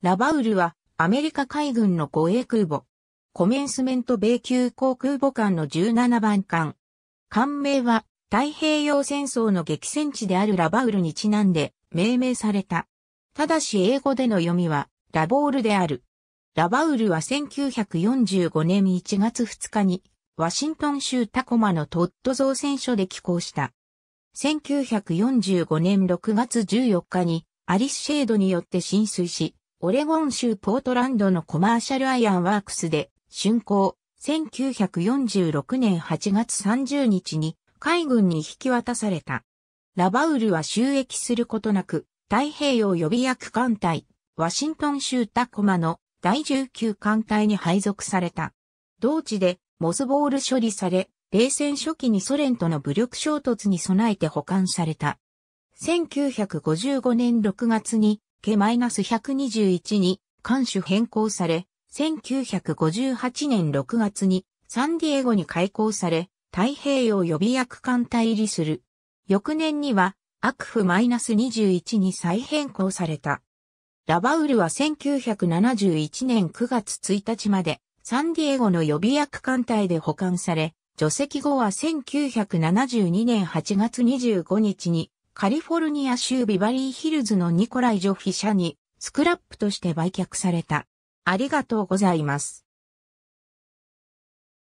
ラバウルはアメリカ海軍の護衛空母。コメンスメント米級航空母艦の17番艦。艦名は太平洋戦争の激戦地であるラバウルにちなんで命名された。ただし英語での読みはラボールである。ラバウルは1945年1月2日にワシントン州タコマのトッド造船所で寄港した。1945年6月14日にアリスシェードによって浸水し、オレゴン州ポートランドのコマーシャルアイアンワークスで竣工、1946年8月30日に海軍に引き渡された。ラバウルは収益することなく、太平洋予備役艦隊、ワシントン州タコマの第19艦隊に配属された。同地でモスボール処理され、冷戦初期にソ連との武力衝突に備えて保管された。1955年6月にケ -121 に艦種変更され、1958年6月にサンディエゴに開港され、太平洋予備役艦隊入りする。翌年には、アクフ -21 に再変更された。ラバウルは1971年9月1日まで、サンディエゴの予備役艦隊で保管され、除籍後は1972年8月25日にカリフォルニア州ビバリーヒルズのニコライ・ジョフィ社にスクラップとして売却された。ありがとうございます。